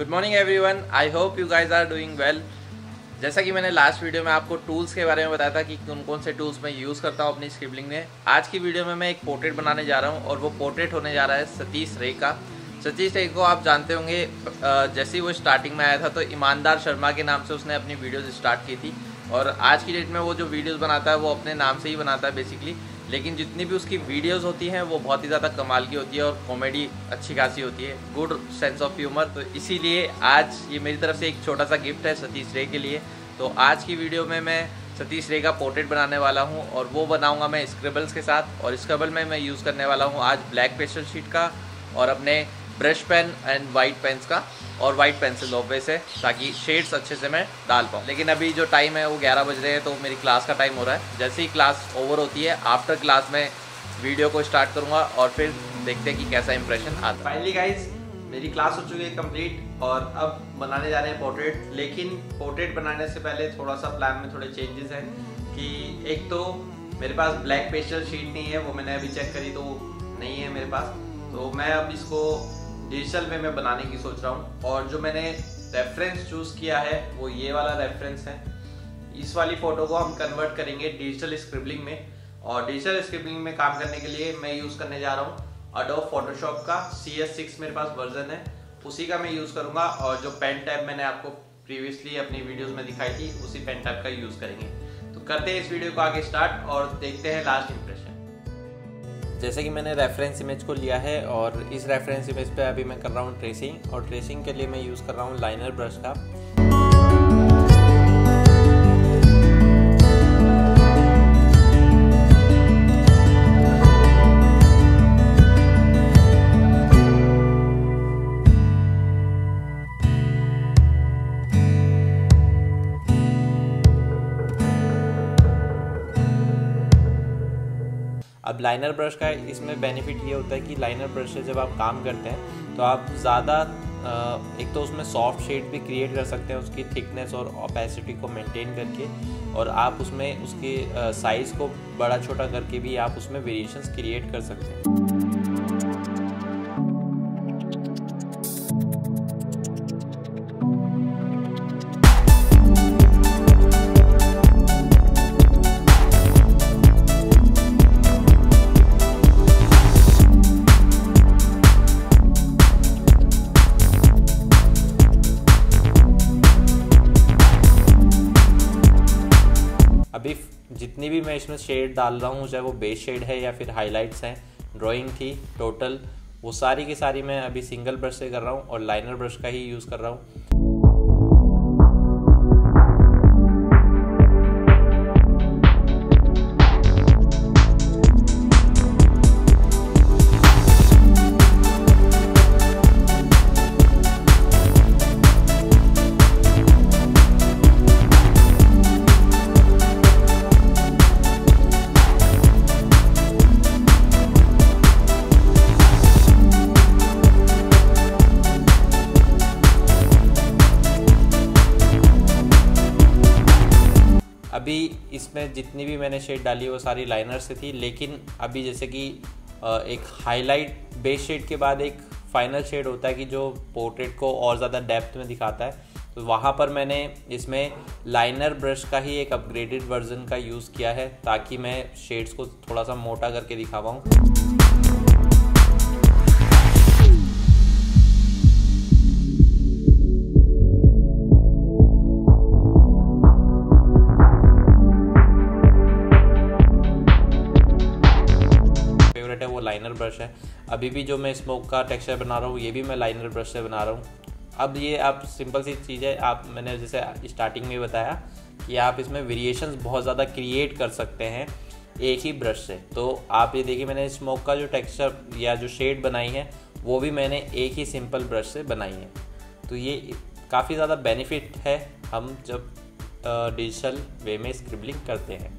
Good morning everyone I hope you guys are doing well जैसा कि मैंने last video में आपको टूल्स के बारे में बताया था कि कौन कौन से टूल्स मैं यूज़ करता हूँ अपनी स्क्रिबलिंग में। आज की वीडियो में मैं एक पोर्ट्रेट बनाने जा रहा हूँ और वो पोर्ट्रेट होने जा रहा है सतीश रे का। सतीश रे को आप जानते होंगे जैसे ही वो स्टार्टिंग में आया था तो ईमानदार शर्मा के नाम से उसने अपनी वीडियोज़ स्टार्ट की थी। और आज की डेट में वो जो वीडियोज़ बनाता है वो अपने नाम से ही बनाता है बेसिकली लेकिन जितनी भी उसकी वीडियोस होती हैं, वो बहुत ही ज़्यादा कमाल की होती है और कॉमेडी अच्छी खासी होती है। गुड सेंस ऑफ़ ह्यूमर तो इसीलिए आज ये मेरी तरफ़ से एक छोटा सा गिफ्ट है सतीश रे के लिए। तो आज की वीडियो में मैं सतीश रे का पोर्ट्रेट बनाने वाला हूँ और वो बनाऊँगा मैं स्क्रबल्स के साथ और स्क्रबल में मैं यूज़ करने वाला हूँ आज ब्लैक पेस्टल शीट का और अपने brush pen and white pens का। और वाइट पेंसिल ऑब्वियस है ताकि शेड्स अच्छे से मैं डाल पाऊँ। लेकिन अभी जो टाइम है, वो 11 बज रहे हैं तो मेरी क्लास का टाइम हो रहा है। जैसे ही क्लास ओवर होती है आफ्टर क्लास में वीडियो को स्टार्ट करूँगा और फिर देखते हैं कि कैसा इंप्रेशन आता है। फाइनली गाइज़ मेरी क्लास हो चुकी है कंप्लीट और अब बनाने जा रहे हैं पोर्ट्रेट लेकिन पोर्ट्रेट बनाने से पहले थोड़ा सा प्लान में थोड़े चेंजेस हैं कि एक तो मेरे पास ब्लैक पेस्टल शीट नहीं है, वो मैंने अभी चेक करी तो नहीं है मेरे पास। तो मैं अब इसको डिजिटल वे में बनाने की सोच रहा हूँ। और जो मैंने रेफरेंस चूज़ किया है, वो ये वाला रेफरेंस है। इस वाली फ़ोटो को हम कन्वर्ट करेंगे डिजिटल स्क्रिबलिंग में। और डिजिटल स्क्रिबलिंग में काम करने के लिए मैं यूज़ करने जा रहा हूँ अडोब फोटोशॉप का। सी एस सिक्स मेरे पास वर्जन है। उसी का मैं यूज़ करूँगा। और जो पेन टैब मैंने आपको प्रीवियसली अपनी वीडियोज़ में दिखाई थी, उसी पेन टैब का यूज़ करेंगे। तो करते हैं इस वीडियो को आगे स्टार्ट और देखते हैं लास्ट इंप्रेशन जैसे कि मैंने रेफरेंस इमेज को लिया है और इस रेफरेंस इमेज पे अभी मैं कर रहा हूँ ट्रेसिंग और ट्रेसिंग के लिए मैं यूज़ कर रहा हूँ लाइनर ब्रश का। अब लाइनर ब्रश का इसमें बेनिफिट ये होता है कि लाइनर ब्रश से जब आप काम करते हैं तो आप ज़्यादा एक तो उसमें सॉफ्ट शेड भी क्रिएट कर सकते हैं उसकी थिकनेस और ओपेसिटी को मेंटेन करके और आप उसमें उसके साइज़ को बड़ा छोटा करके भी आप उसमें वेरिएशंस क्रिएट कर सकते हैं। जितनी भी मैं इसमें शेड डाल रहा हूँ, चाहे वो बेस शेड है या फिर हाईलाइट्स हैं ड्राइंग थी टोटल वो सारी की सारी मैं अभी सिंगल ब्रश से कर रहा हूँ और लाइनर ब्रश का ही यूज़ कर रहा हूँ। अभी इसमें जितनी भी मैंने शेड डाली वो सारी लाइनर से थी। लेकिन अभी जैसे कि एक हाईलाइट बेस शेड के बाद एक फाइनल शेड होता है कि जो पोर्ट्रेट को और ज़्यादा डेप्थ में दिखाता है। तो वहाँ पर मैंने इसमें लाइनर ब्रश का ही एक अपग्रेडेड वर्जन का यूज़ किया है, ताकि मैं शेड्स को थोड़ा सा मोटा करके दिखा पाऊँ अभी भी जो मैं स्मोक का टेक्सचर बना रहा हूँ, ये भी मैं लाइनर ब्रश से बना रहा हूँ। अब ये आप सिंपल सी चीज़ है, आप मैंने जैसे स्टार्टिंग में बताया कि आप इसमें वेरिएशंस बहुत ज़्यादा क्रिएट कर सकते हैं एक ही ब्रश से। तो आप ये देखिए, मैंने स्मोक का जो टेक्सचर या जो शेड बनाई है, वो भी मैंने एक ही सिंपल ब्रश से बनाई है। तो ये काफ़ी ज़्यादा बेनिफिट है हम जब डिजिटल वे में स्क्रिबलिंग करते हैं।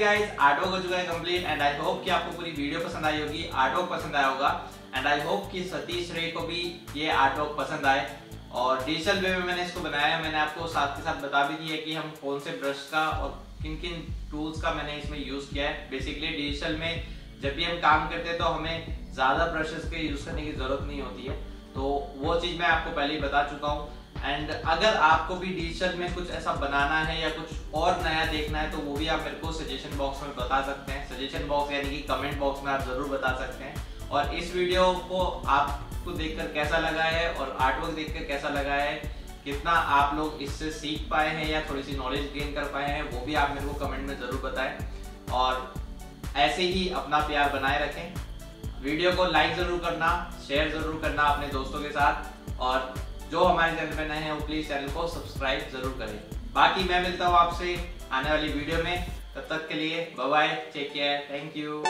गाइस आर्टवर्क हो चुका है कंप्लीट एंड आई होप कि आपको पूरी वीडियो पसंद आई होगी। आर्टवर्क पसंद आया होगा। एंड आई होप कि सतीश रे को भी ये आर्टवर्क पसंद आए। और डिजिटल वे में मैंने इसको बनाया है। मैंने आपको साथ के साथ बता भी दिया कि हम कौन से ब्रश का और किन किन टूल्स का मैंने इसमें यूज़ किया है। बेसिकली डिजिटल में जब भी हम काम करते हैं तो हमें ज़्यादा ब्रशेस के यूज़ करने की ज़रूरत नहीं होती है। तो वो चीज़ मैं आपको पहले ही बता चुका हूँ। एंड अगर आपको भी डिजिटल में कुछ ऐसा बनाना है या कुछ और नया देखना है तो वो भी आप मेरे को सजेशन बॉक्स में बता सकते हैं। सजेशन बॉक्स यानी कि कमेंट बॉक्स में आप ज़रूर बता सकते हैं। और इस वीडियो को आपको देखकर कैसा लगा है और आर्टवर्क देखकर कैसा लगा है, कितना आप लोग इससे सीख पाए हैं या थोड़ी सी नॉलेज गेन कर पाए हैं, वो भी आप मेरे को कमेंट में ज़रूर बताएँ। और ऐसे ही अपना प्यार बनाए रखें। वीडियो को लाइक ज़रूर करना शेयर ज़रूर करना अपने दोस्तों के साथ। और जो हमारे चैनल पर नए हैं, वो प्लीज़ चैनल को सब्सक्राइब ज़रूर करें। बाकी मैं मिलता हूँ आपसे आने वाली वीडियो में। तब तक के लिए bye take care thank you